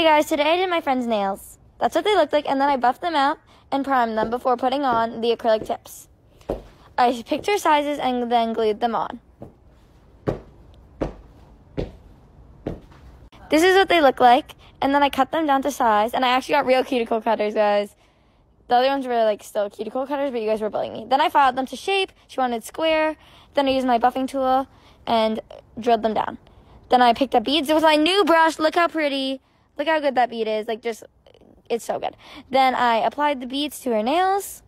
Hey guys, today I did my friend's nails. That's what they looked like, and then I buffed them out and primed them before putting on the acrylic tips. I picked her sizes and then glued them on. This is what they look like, and then I cut them down to size, and I actually got real cuticle cutters, guys. The other ones were like still cuticle cutters, but you guys were bullying me. Then I filed them to shape. She wanted square. Then I used my buffing tool and drilled them down. Then I picked up beads with my new brush. Look how pretty. Look how good that bead is. Like, just, it's so good. Then I applied the beads to her nails.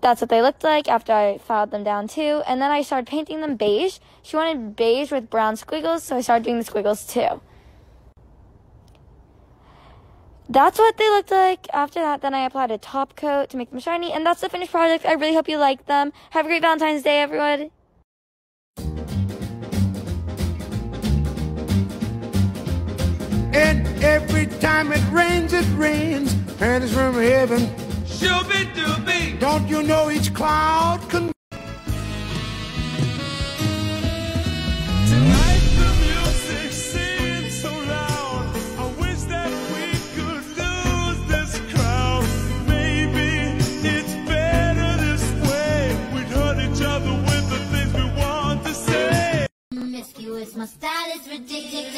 That's what they looked like after I filed them down too. And then I started painting them beige. She wanted beige with brown squiggles, so I started doing the squiggles too. That's what they looked like. After that, then I applied a top coat to make them shiny. And that's the finished project. I really hope you like them. Have a great Valentine's Day, everyone. And every time it rains, it rains, and it's from heaven. Shooby dooby. Don't you know each cloud can. Tonight the music seems so loud. I wish that we could lose this crowd. Maybe it's better this way. We'd hurt each other with the things we want to say. Promiscuous, my style is ridiculous,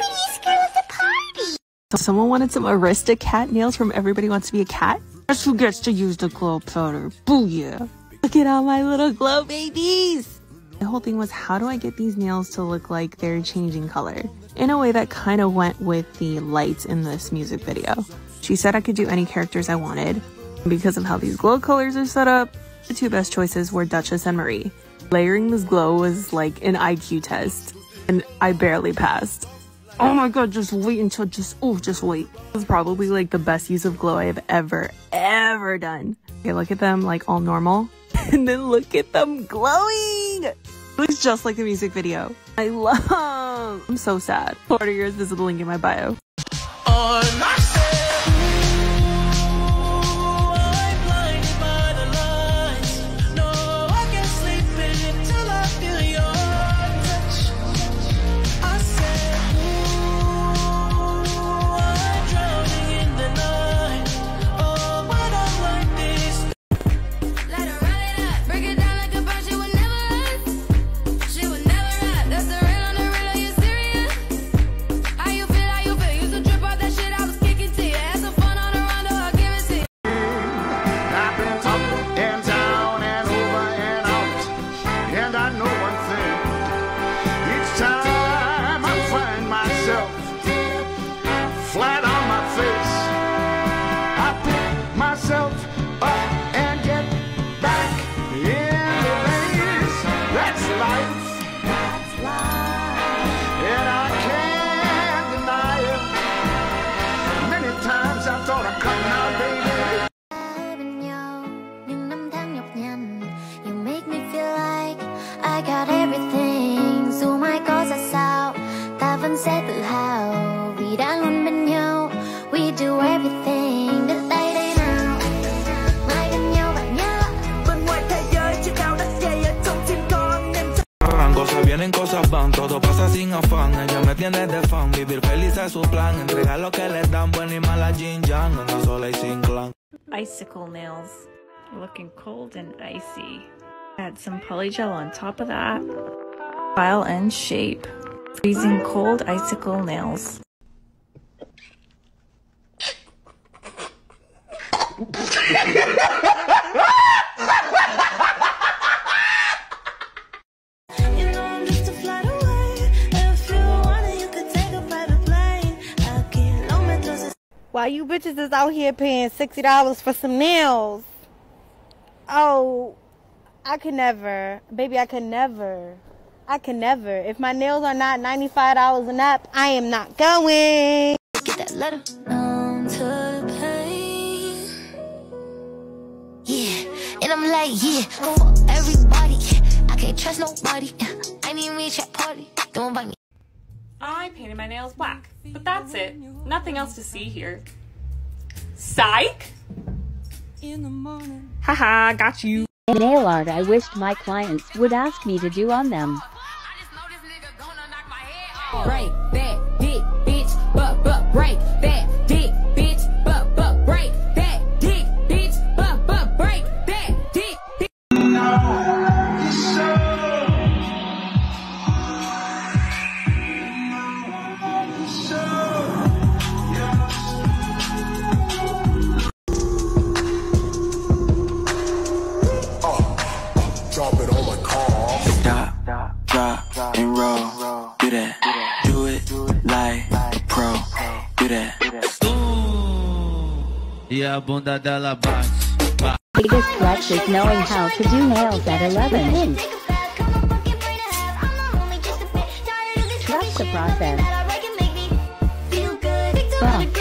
Someone wanted some Aristocat nails from Everybody Wants to Be a Cat. Guess who gets to use the glow powder? Booyah! Look at all my little glow babies! The whole thing was how do I get these nails to look like they're changing color? In a way that kind of went with the lights in this music video. She said I could do any characters I wanted. Because of how these glow colors are set up, the two best choices were Duchess and Marie. Layering this glow was like an IQ test, and I barely passed. Oh my god, just wait until just, oh, just wait. This was probably like the best use of glow I have ever, ever done. Okay, look at them like all normal. And then look at them glowing! Looks just like the music video. I love, I'm so sad. Order yours, visit the link in my bio. Vienen, cosas van, todo pasa sin afán. Ella me tiene de fan, vivir feliz es su plan. Entregar lo que le dan, buena y mala Jin Yang, anda sola y sin clan. icicle nails. Looking cold and icy. Add some polygel on top of that. File and shape. Freezing cold icicle nails. Why you bitches is out here paying sixty dollars for some nails? Oh, I could never, baby. I could never. I could never. If my nails are not ninety five dollars and up, I am not going. Get that letter. Yeah, and I'm like, yeah, fuck everybody. I can't trust nobody. I need me a party. Don't invite me. I painted my nails black, but that's it. Nothing else to see here. Psych! In the morning. Haha, got you. Nail art I wished my clients would ask me to do on them. break drop, and roll. Do that. Do it like a pro. Do that. E a bunda dela bate. Biggest flex is knowing how to do nails at 11. Trust the process. Fuck.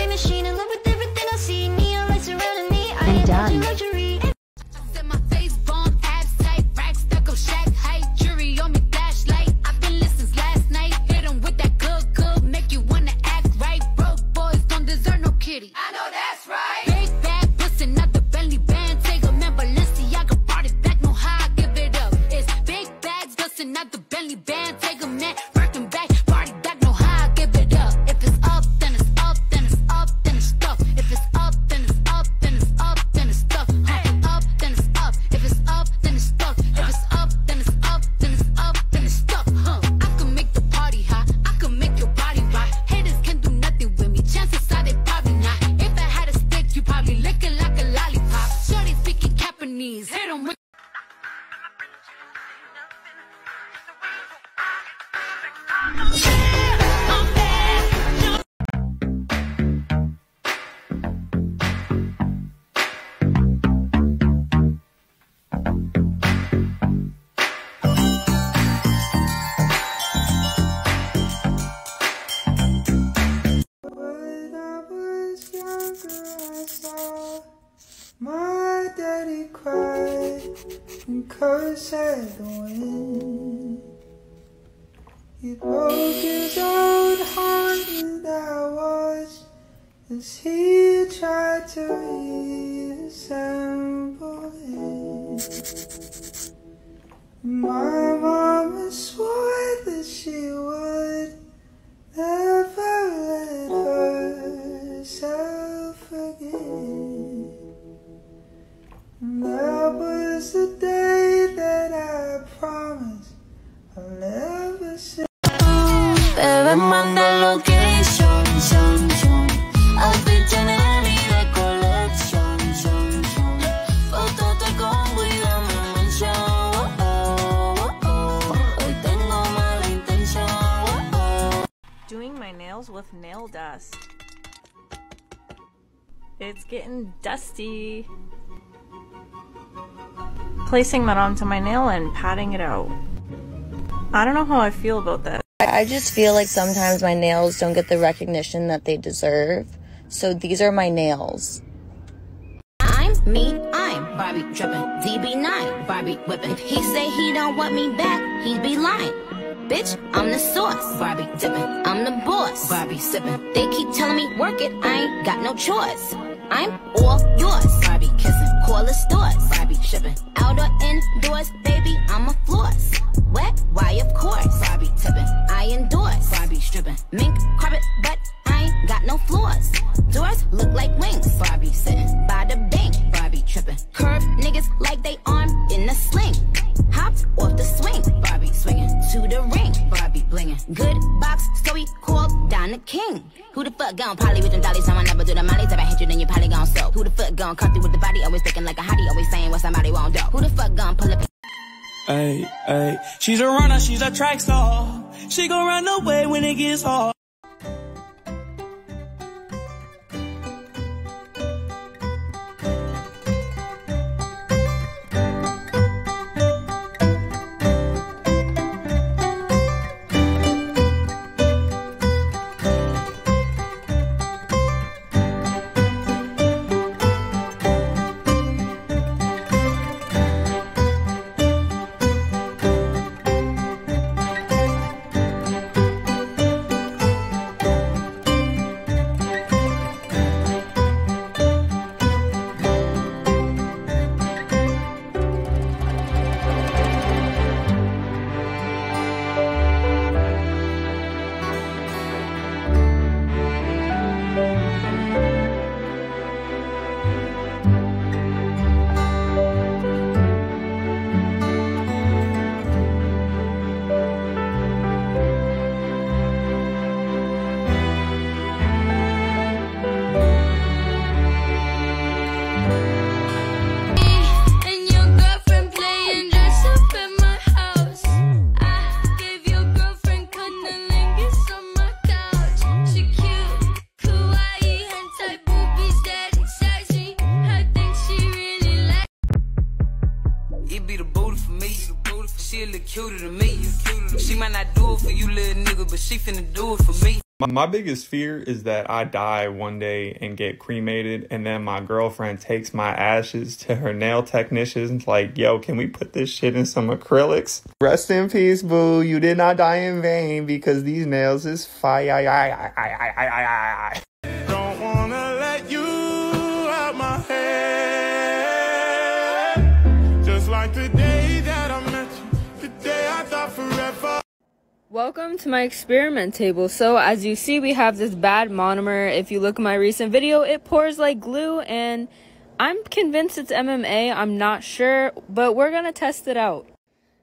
My daddy cry and curse at the wind. He broke his own heart I watched as he tried to reassemble it. My mama swore that she would never dust. It's getting dusty. Placing that onto my nail and patting it out. I don't know how I feel about that. I just feel like sometimes my nails don't get the recognition that they deserve. So these are my nails. I'm me, I'm Barbie drippin', DB9, Barbie whippin'. If he say he don't want me back, he'd be lying. Bitch, I'm the sauce, Barbie dippin'. I'm the boss, Barbie sippin'. They keep telling me work it, I ain't got no choice. I'm all yours, Barbie kissin'. Call the stores, Barbie shippin'. Out or indoors, baby, I'm a floss. Wet, why of course, Barbie tippin'. I endorse, Barbie strippin'. Mink carpet, but I ain't got no floors. Doors look like wings, Barbie sittin' by the bank, Barbie trippin'. Curve niggas like they king. Who the fuck gon' poly with them dollies? Someone never do the mollies. If I hit you, then you probably gon' soak. Who the fuck gon' come through with the body? Always thinking like a hottie, always saying what somebody won't do. Who the fuck gon' pull up? Hey, hey, she's a runner, she's a track star. She gon' run away when it gets hard. Cuter than me. She might not do it for you, little nigga, but she finna do it for me. My, my biggest fear is that I die one day and get cremated, and then my girlfriend takes my ashes to her nail technicians, like, yo, can we put this shit in some acrylics? Rest in peace, boo. You did not die in vain because these nails is fire. Welcome to my experiment table. So as you see, we have this bad monomer. If you look at my recent video, it pours like glue and I'm convinced it's MMA. I'm not sure, but we're gonna test it out.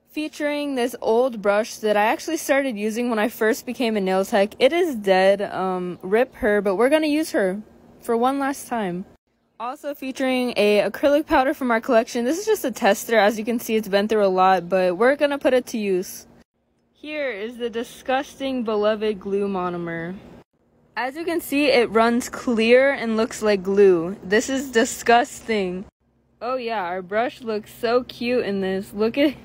Featuring this old brush that I actually started using when I first became a nail tech. It is dead, um, rip her, but we're gonna use her for one last time. Also featuring a acrylic powder from our collection. This is just a tester. As you can see, it's been through a lot, but we're gonna put it to use. Here is the disgusting beloved glue monomer. As you can see, it runs clear and looks like glue. This is disgusting. Oh yeah, our brush looks so cute in this. Look at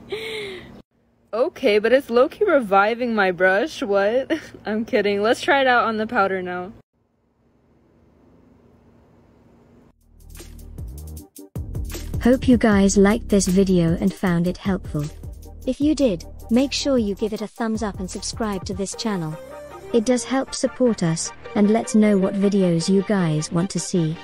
Okay, but it's low-key reviving my brush. What? I'm kidding. Let's try it out on the powder now. Hope you guys liked this video and found it helpful. If you did, make sure you give it a thumbs up and subscribe to this channel. It does help support us, and let's know what videos you guys want to see.